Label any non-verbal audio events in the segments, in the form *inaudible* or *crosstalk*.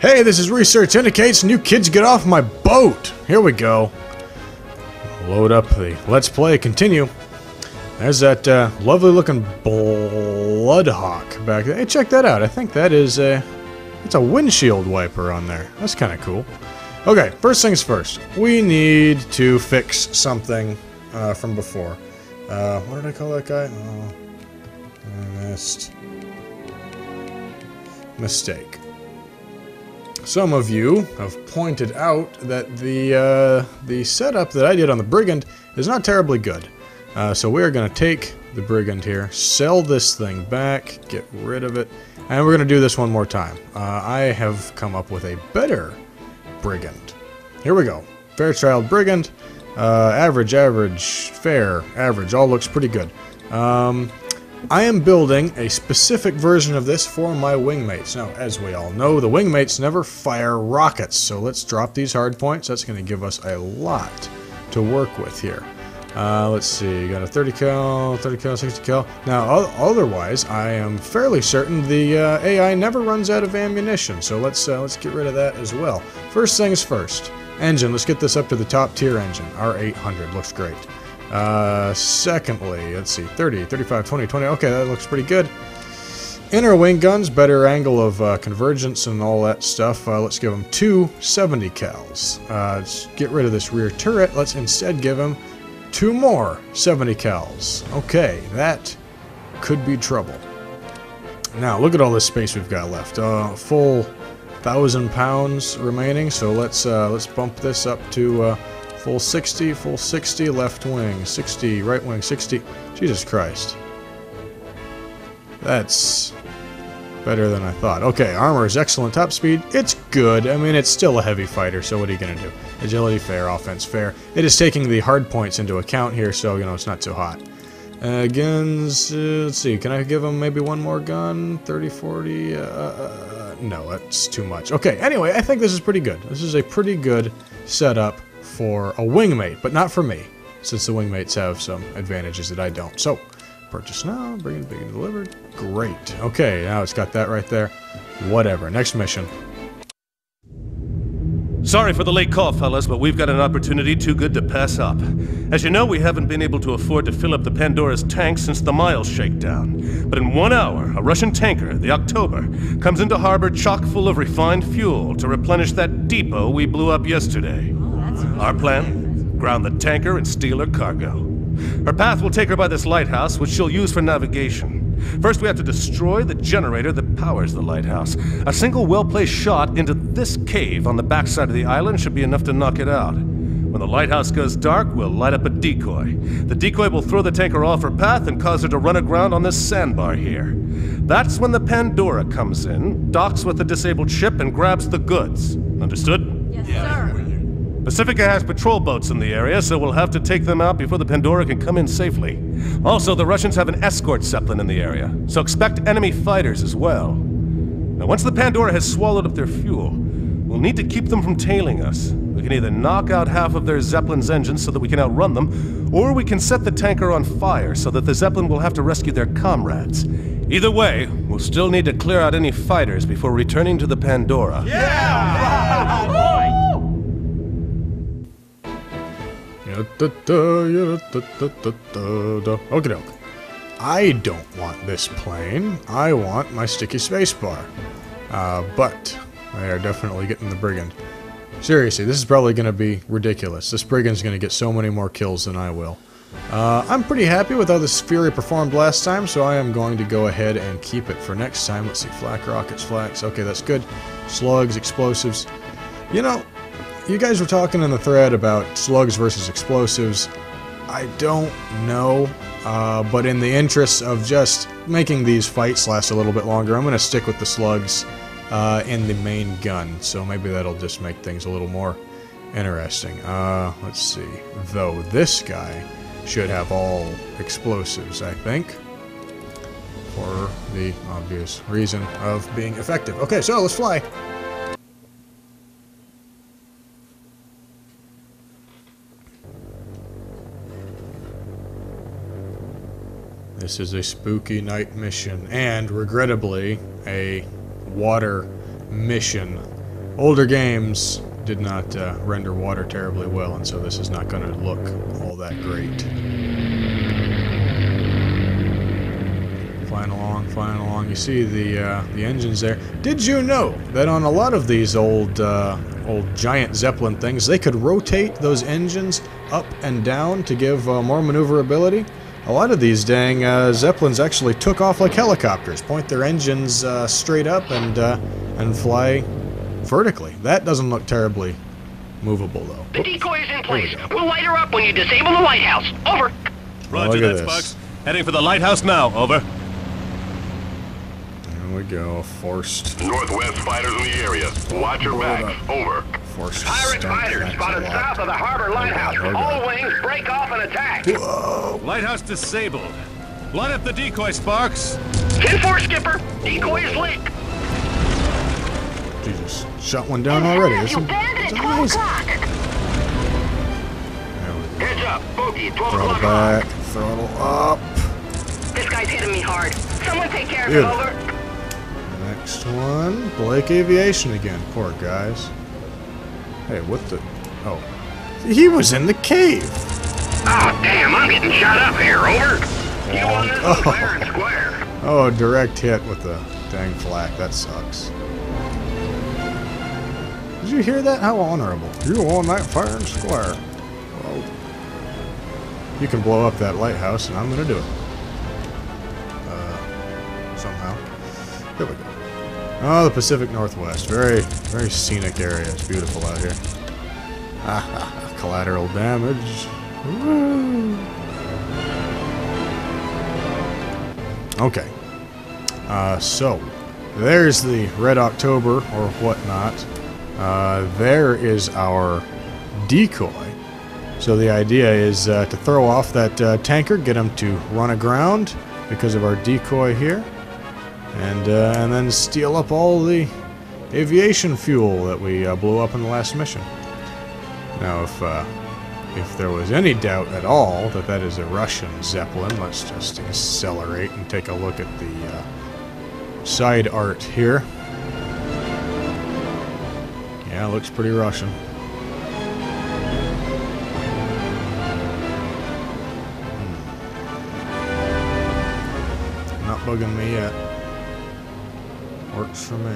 Hey, this is Research Indicates, new kids get off my boat! Here we go. Load up the Let's Play, continue. There's that uh, lovely looking Bloodhawk back there. Hey, check that out. I think that is a... It's a windshield wiper on there. That's kind of cool. Okay, first things first. We need to fix something uh, from before. Uh, what did I call that guy? Oh, I missed. Mistake. Some of you have pointed out that the uh, the setup that I did on the Brigand is not terribly good. Uh, so we're going to take the Brigand here, sell this thing back, get rid of it, and we're going to do this one more time. Uh, I have come up with a better Brigand. Here we go. Fairchild Brigand. Uh, average, average, fair, average. All looks pretty good. Um, I am building a specific version of this for my wingmates. Now, as we all know, the wingmates never fire rockets, so let's drop these hard points. That's going to give us a lot to work with here. Uh, let's see, got a 30 cal, 30 cal, 60 cal. Now, otherwise, I am fairly certain the uh, AI never runs out of ammunition, so let's uh, let's get rid of that as well. First things first, engine. Let's get this up to the top tier engine. R800 looks great. Uh, secondly, let's see, 30, 35, 20, 20. Okay, that looks pretty good. Inner wing guns, better angle of uh, convergence and all that stuff. Uh, let's give them two 70 cals. Uh, let's get rid of this rear turret. Let's instead give them two more 70 cals. Okay, that could be trouble. Now, look at all this space we've got left. Uh, full thousand pounds remaining, so let's uh, let's bump this up to uh, Full 60, full 60, left wing, 60, right wing, 60. Jesus Christ. That's better than I thought. Okay, armor is excellent. Top speed, it's good. I mean, it's still a heavy fighter, so what are you going to do? Agility, fair. Offense, fair. It is taking the hard points into account here, so, you know, it's not too hot. Uh, guns, uh, let's see, can I give him maybe one more gun? 30, 40, uh, uh, no, that's too much. Okay, anyway, I think this is pretty good. This is a pretty good setup for a wingmate, but not for me, since the wingmates have some advantages that I don't. So, purchase now, bring it, bring it delivered. Great. Okay, now it's got that right there. Whatever. Next mission. Sorry for the late call, fellas, but we've got an opportunity too good to pass up. As you know, we haven't been able to afford to fill up the Pandora's tank since the Miles shakedown. But in one hour, a Russian tanker, the October, comes into harbor chock full of refined fuel to replenish that depot we blew up yesterday. Our plan? Ground the tanker and steal her cargo. Her path will take her by this lighthouse, which she'll use for navigation. First, we have to destroy the generator that powers the lighthouse. A single well-placed shot into this cave on the backside of the island should be enough to knock it out. When the lighthouse goes dark, we'll light up a decoy. The decoy will throw the tanker off her path and cause her to run aground on this sandbar here. That's when the Pandora comes in, docks with the disabled ship, and grabs the goods. Understood? Yes, sir. Pacifica has patrol boats in the area, so we'll have to take them out before the Pandora can come in safely. Also, the Russians have an escort Zeppelin in the area, so expect enemy fighters as well. Now, once the Pandora has swallowed up their fuel, we'll need to keep them from tailing us. We can either knock out half of their Zeppelin's engines so that we can outrun them, or we can set the tanker on fire so that the Zeppelin will have to rescue their comrades. Either way, we'll still need to clear out any fighters before returning to the Pandora. Yeah! *laughs* Okay, I don't want this plane. I want my sticky spacebar. Uh, but they are definitely getting the brigand. Seriously, this is probably going to be ridiculous. This brigand's going to get so many more kills than I will. Uh, I'm pretty happy with how this Fury performed last time, so I am going to go ahead and keep it for next time. Let's see, flak rockets, flaks. Okay, that's good. Slugs, explosives. You know, you guys were talking in the thread about slugs versus explosives. I don't know, uh, but in the interest of just making these fights last a little bit longer, I'm going to stick with the slugs uh, in the main gun. So maybe that'll just make things a little more interesting. Uh, let's see. Though this guy should have all explosives, I think. For the obvious reason of being effective. Okay, so let's fly. This is a spooky night mission, and regrettably, a water mission older games did not uh, render water terribly well, and so this is not going to look all that great. Flying along, flying along. You see the uh, the engines there. Did you know that on a lot of these old uh, old giant Zeppelin things, they could rotate those engines up and down to give uh, more maneuverability? A lot of these dang uh, Zeppelins actually took off like helicopters, point their engines uh, straight up and uh, and fly vertically. That doesn't look terribly movable though. The decoy is in place. We'll light her up when you disable the lighthouse. Over. Roger look at that, this. Sparks. Heading for the lighthouse now. Over. There we go. Forced, Northwest fighters in the area. Watch your back. Over. Forced. Pirate fighters spotted to south of the harbor lighthouse. Okay, okay. All wings break off and attack. Lighthouse disabled. Line up the decoy, Sparks. 10-4, skipper. Decoy is lit. Jesus, shot one down already. This You is banded at 12 o'clock. There we go. Heads up. Bogey, 12 Throttle o'clock. back, throttle up. This guy's hitting me hard. Someone take care of Dude. him, over. Next one, Blake Aviation again. Poor guys. Hey, what the? Oh, he was in the cave. Oh, damn. I'm getting shot up here. Over. You won this Oh. fair and *laughs* square. Oh, direct hit with the dang flak. That sucks. Did you hear that? How honorable. You won that fair and square. Well, you can blow up that lighthouse, and I'm gonna do it. Oh, the Pacific Northwest. Very, very scenic area. It's beautiful out here. *laughs* Collateral damage. Woo. Okay. Uh, so, there's the Red October or whatnot. Uh, there is our decoy. So the idea is uh, to throw off that uh, tanker, get him to run aground because of our decoy here, and uh, and then steal up all the aviation fuel that we uh, blew up in the last mission. Now, if uh, if there was any doubt at all that that is a Russian Zeppelin, let's just accelerate and take a look at the uh, side art here. Yeah, looks pretty Russian. Hmm. Not bugging me yet. Works for me.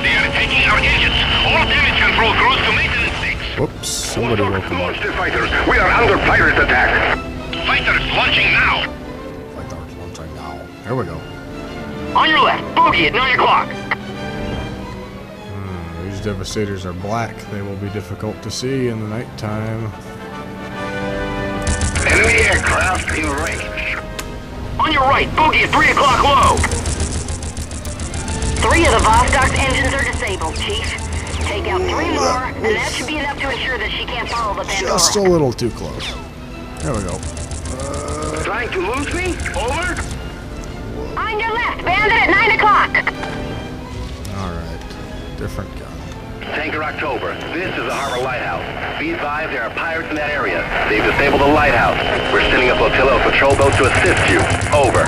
They are taking our engines. All damage control crews to maintenance six. Whoops, somebody woke him up. Monster fighters. We are under pirate attack. Fighters launching now. Like that was one time now. There we go. On your left. Bogey at 9 o'clock. Hmm, these devastators are black. They will be difficult to see in the nighttime. Enemy aircraft in range. On your right. Bogey at 3 o'clock low. Three of the Vostok's engines are disabled, Chief. Take out three more, and that should be enough to ensure that she can't follow the Pandora. Just a little too close. There we go. Trying to lose me? Over? On your left, bandit at 9 o'clock. Alright. Different gun. Tanker October. This is the Harbor Lighthouse. Be advised there are pirates in that area. They've disabled the lighthouse. We're sending a flotilla of patrol boats to assist you. Over.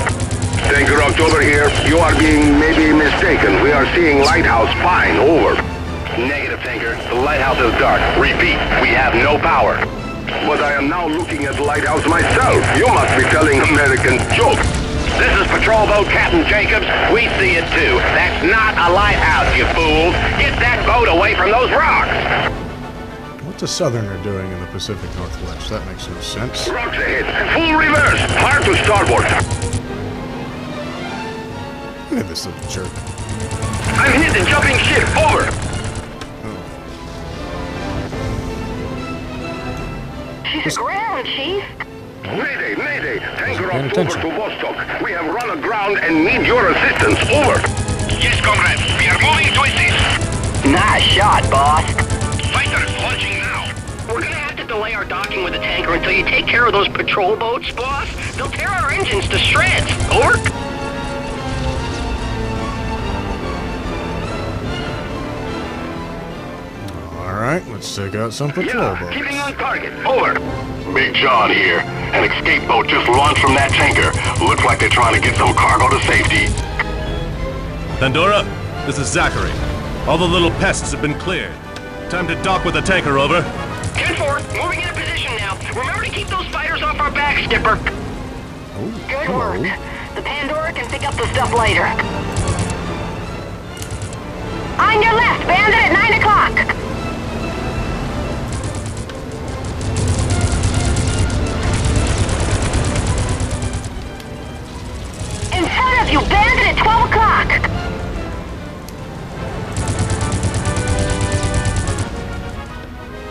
Tanker October here. You are being maybe mistaken. We are seeing lighthouse fine. Over. Negative, Tanker. The lighthouse is dark. Repeat, we have no power. But I am now looking at the lighthouse myself. You must be telling American jokes. This is Patrol Boat Captain Jacobs. We see it too. That's not a lighthouse, you fools. Get that boat away from those rocks. What's a southerner doing in the Pacific Northwest? That makes no sense. Rocks ahead. Full reverse. Hard to starboard. Look at this little jerk. I'm hit the jumping ship. Over. Oh. She's aground, Chief. Mayday, mayday. Tanker paying October attention. to Vostok. We have run aground and need your assistance. Over. Yes, comrade. We are moving to assist. Nice shot, boss. Fighters launching now. We're gonna have to delay our docking with the tanker until you take care of those patrol boats, boss. They'll tear our engines to shreds. Over. Alright, let's take out some patrol boats. keeping on target. Over. Big John here. An escape boat just launched from that tanker. Looks like they're trying to get some cargo to safety. Pandora, This is Zachary. All the little pests have been cleared. Time to dock with the tanker, over. 10-4, moving into position now. Remember to keep those fighters off our back, Skipper. Oh, Good hello. work. The Pandora can pick up the stuff later. On your left, Bandit at 9 o'clock. 12 o'clock.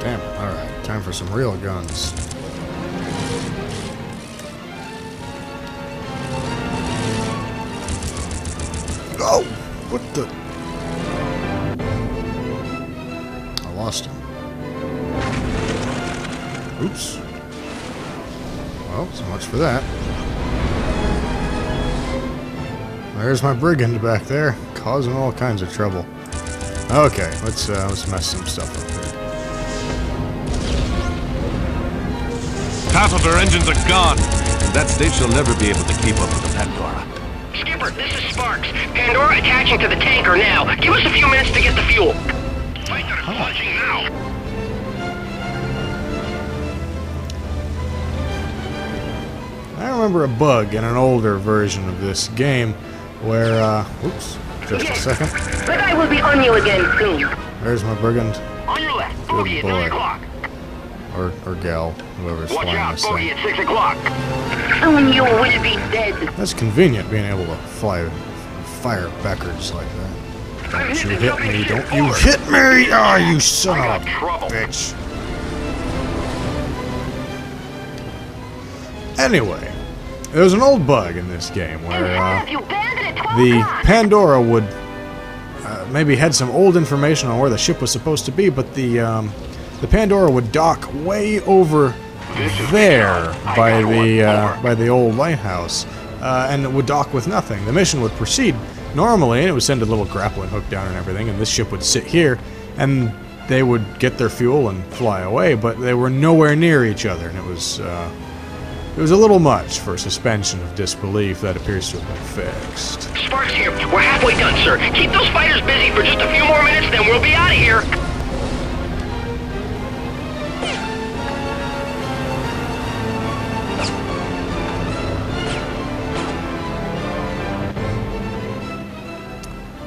Damn. All right. Time for some real guns. Oh! What the? I lost him. Oops. Well, so much for that. There's my brigand back there, causing all kinds of trouble. Okay, let's uh, let's mess some stuff up here. Half of her engines are gone. At that stage, she'll never be able to keep up with the Pandora. Skipper, this is Sparks. Pandora attaching to the tanker now. Give us a few minutes to get the fuel. Fighter launching now. I remember a bug in an older version of this game where, uh, oops, just a second. The guy will be on you again soon. There's my brigand, On your left, Good bogey at 9 boy. or, or gal, whoever's Watch flying out, this thing. at 6 o'clock. Soon you will be dead. That's convenient being able to fly, fire backwards like that. Don't you hit me, don't you hit me! Oh, you son of a trouble. bitch. Anyway, there's an old bug in this game where, uh, front of you, Bandit at 12 the. Pandora would uh, maybe had some old information on where the ship was supposed to be, but the um, the Pandora would dock way over there by the uh, by the old lighthouse, uh, and it would dock with nothing. The mission would proceed normally, and it would send a little grappling hook down and everything, and this ship would sit here, and they would get their fuel and fly away, but they were nowhere near each other, and it was. It was a little much for a suspension of disbelief that appears to have been fixed. Sparks here. We're halfway done, sir. Keep those fighters busy for just a few more minutes, then we'll be out of here.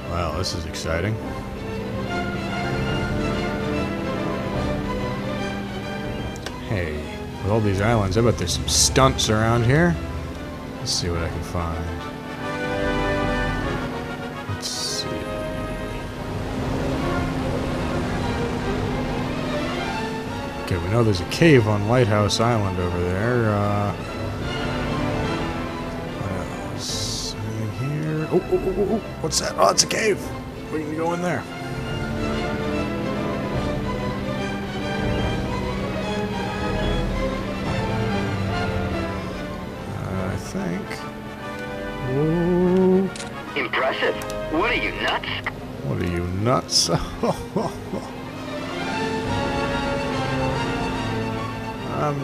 Wow, this is exciting. Hey, with all these islands, I bet there's some stunts around here. Let's see what I can find. Let's see. Okay, we know there's a cave on Lighthouse Island over there. Uh, what else? Anything here? Oh, oh, oh, oh, oh, what's that? Oh, it's a cave. We can go in there. Nuts? What are you nuts? *laughs* I'm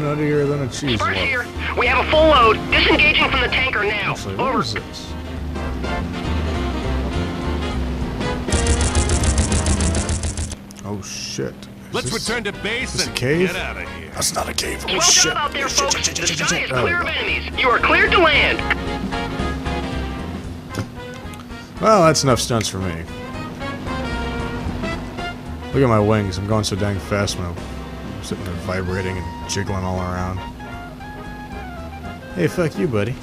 nuttier than a cheese Sparks loaf. here. We have a full load. Disengaging from the tanker now. Actually, Over. is this? Oh shit. Is Let's this- return to base this a and cave? get out of here. That's not a cave. Oh Well shit. done out there, folks. The shit, shit, sky is clear of enemies. You are cleared to land. Well, that's enough stunts for me. Look at my wings. I'm going so dang fast. I'm sitting there vibrating and jiggling all around. Hey, fuck you, buddy. *laughs*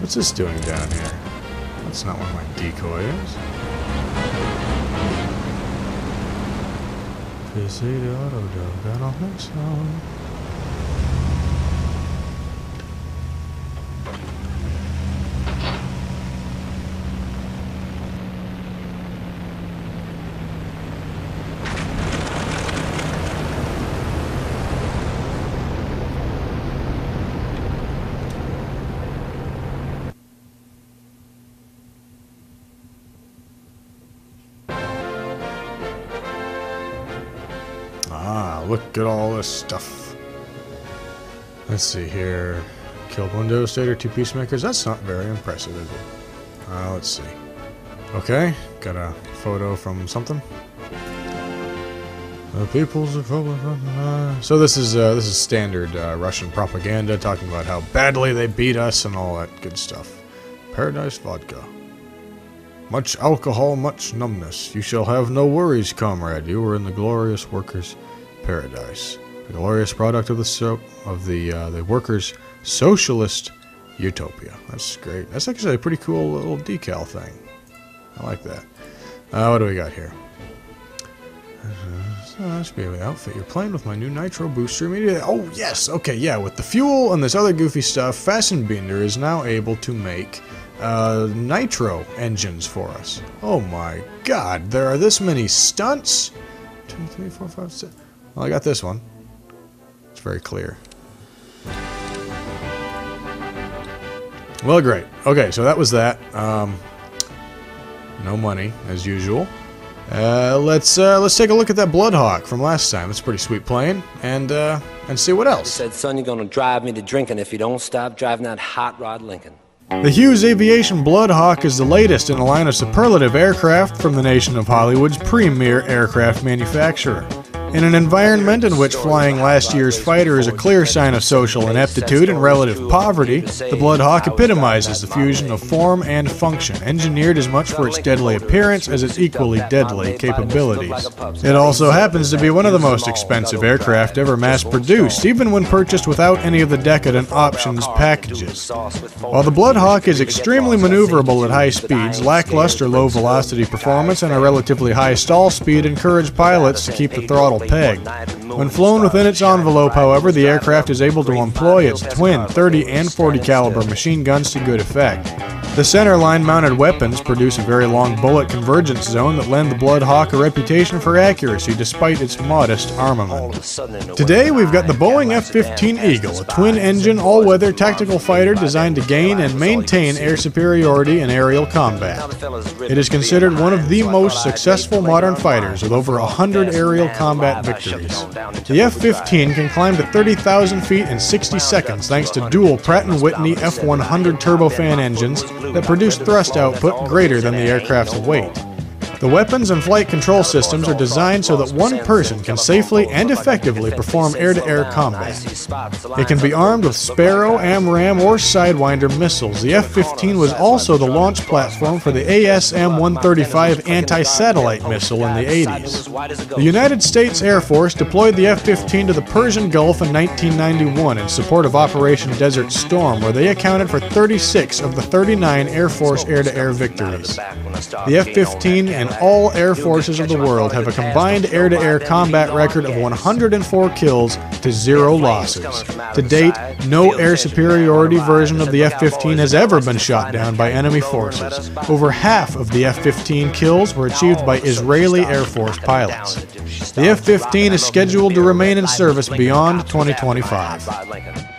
What's this doing down here? That's not where my decoy is. PC the auto dog, I don't think so. Look at all this stuff. Let's see here. Killed one Devastator, two Peacemakers. That's not very impressive, is it? Uh, let's see. Okay, got a photo from something. The People's Republic. uh, So this is uh, this is standard uh, Russian propaganda, talking about how badly they beat us and all that good stuff. Paradise vodka. Much alcohol, much numbness. You shall have no worries, comrade. You are in the glorious workers' paradise. The glorious product of the so- of the uh, the workers' socialist utopia. That's great. That's actually a pretty cool little decal thing. I like that. Uh, what do we got here? So that should be. You're playing with my new Nitro booster immediately. Oh, yes. Okay, yeah. With the fuel and this other goofy stuff, Fassenbinder is now able to make uh, Nitro engines for us. Oh my god. There are this many stunts. Two, three, four, five, six. Well, I got this one. It's very clear. Well, great. Okay, so that was that. Um, no money, as usual. Uh, let's uh, let's take a look at that Bloodhawk from last time. It's a pretty sweet plane, and uh, and see what else. Said, son, you're gonna drive me to drinking if you don't stop driving that hot rod Lincoln. The Hughes Aviation Bloodhawk is the latest in a line of superlative aircraft from the nation of Hollywood's premier aircraft manufacturer. In an environment in which flying last year's fighter is a clear sign of social ineptitude and relative poverty, the Bloodhawk epitomizes the fusion of form and function, engineered as much for its deadly appearance as its equally deadly capabilities. It also happens to be one of the most expensive aircraft ever mass produced, even when purchased without any of the decadent options packages. While the Bloodhawk is extremely maneuverable at high speeds, lackluster low velocity performance and a relatively high stall speed encourage pilots to keep the throttle pegged. When flown within its envelope, however, the aircraft is able to employ its twin 30 and 40 caliber machine guns to good effect. The centerline mounted weapons produce a very long bullet convergence zone that lend the Bloodhawk a reputation for accuracy despite its modest armament. Today we've got the Boeing F-15 Eagle, a twin-engine, all-weather tactical fighter designed to gain and maintain air superiority in aerial combat. It is considered one of the most successful modern fighters with over 100 aerial combat victories. The F-15 can climb to 30,000 feet in 60 seconds thanks to dual Pratt & Whitney F-100 turbofan engines that produced thrust output greater than the aircraft's weight. The weapons and flight control systems are designed so that one person can safely and effectively perform air-to-air combat. It can be armed with Sparrow, AMRAAM, or Sidewinder missiles. The F-15 was also the launch platform for the ASM-135 anti-satellite missile in the 80s. The United States Air Force deployed the F-15 to the Persian Gulf in 1991 in support of Operation Desert Storm, where they accounted for 36 of the 39 Air Force air-to-air victories. The F-15 and all air forces of the world have a combined air-to-air combat record of 104 kills to zero losses. To date, no air superiority version of the F-15 has ever been shot down by enemy forces. Over half of the F-15 kills were achieved by Israeli Air Force pilots. The F-15 is scheduled to remain in service beyond 2025.